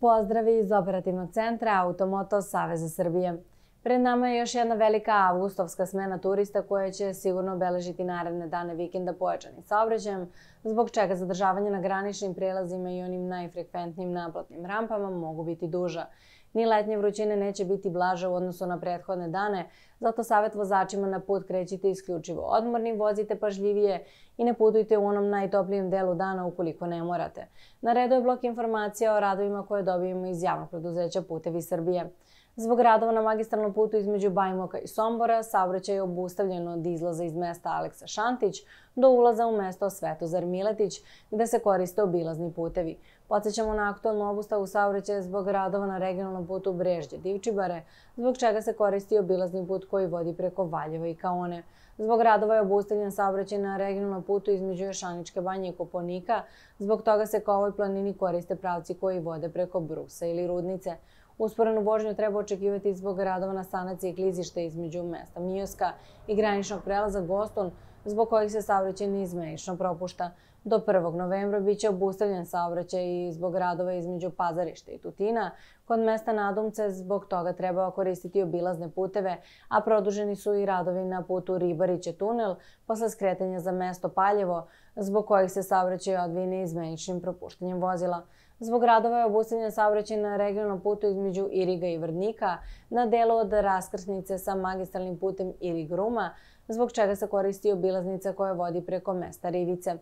pozdravi iz operativnog centra Automoto Saveza Srbije. Pred nama je još jedna velika avgustovska smena turista koja će sigurno obeležiti naredne dane vikenda pojačanim saobraćajem, zbog čega zadržavanje na graničnim prelazima i onim najfrekventnim naplatnim rampama mogu biti duža. Ni letnje vrućine neće biti blaže u odnosu na prethodne dane, zato savjet vozačima na put krećite isključivo odmorni, vozite pažljivije i ne putujte u onom najtoplijem delu dana ukoliko ne morate. Na redu je blok informacija o radovima koje dobijemo iz javnog preduzeća Putevi Srbije. Zbog radova na magistralnom putu između Bajmoka i Sombora, saobraćaj je obustavljen od izlaza iz mesta Aleksa Šantić do ulaza u mesto Svetozar Miletić, gde se koriste obilazni putevi. Podsećamo na aktualnu obustavu saobraćaja zbog radova na regionalnom putu Brežđe Divčibare, zbog čega se koristi obilazni put koji vodi preko Valjeva i Kaone. Zbog radova je obustavljen saobraćaj na regionalnom putu između Jošaničke banje i Koponika, zbog toga se ka ovoj planini koriste pravci koji vode preko Brusa ili Rudnice. Usporenu vožnju treba očekivati zbog radova na sanaciji klizišta između mesta Mijoska i graničnog prelaza Goston, zbog kojih se saobraćaj neizmenično propušta. Do 1. novembra biće obustavljen saobraćaj i zbog radova između Pazarišta i Tutina. Kod mesta Nadumce zbog toga treba koristiti obilazne puteve, a produženi su i radovi na putu Ribariće tunel posle skretanja za mesto Paljevo, zbog kojih se saobraćaj odvije neizmeničnim propuštanjem vozila. Zbog radova je obustavljen saobraćaj na regionalnom putu između Iriga i Vrdnika, na delu od raskrsnice sa magistralnim putem Irig-Ruma, zbog čega se koristi obilaznica koja vodi preko mesta Rivice.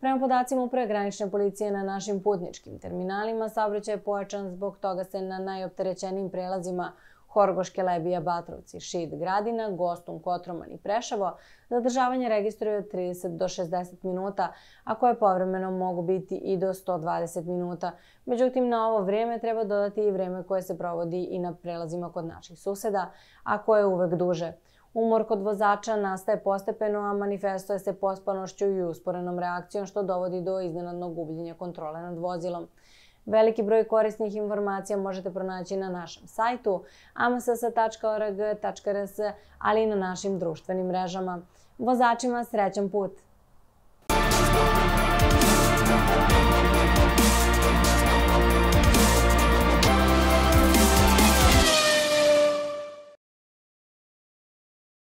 Prema podacima Uprave granične policije na našim putničkim terminalima, saobraćaj je pojačan zbog toga se na najopterećenijim prelazima Horgoš, Kelebija, Batrovci, Šid, Gradina, Gostun, Kotroman i Prešavo, zadržavanje registruje od 30 do 60 minuta, a koje povremeno mogu biti i do 120 minuta. Međutim, na ovo vrijeme treba dodati i vreme koje se provodi i na prelazima kod naših suseda, a koje je uvek duže. Umor kod vozača nastaje postepeno, a manifestuje se pospanošću i usporenom reakcijom, što dovodi do iznenadnog gubljenja kontrole nad vozilom. Veliki broj korisnih informacija možete pronaći na našem sajtu amss.org.rs, ali i na našim društvenim mrežama. Vozačima srećan put!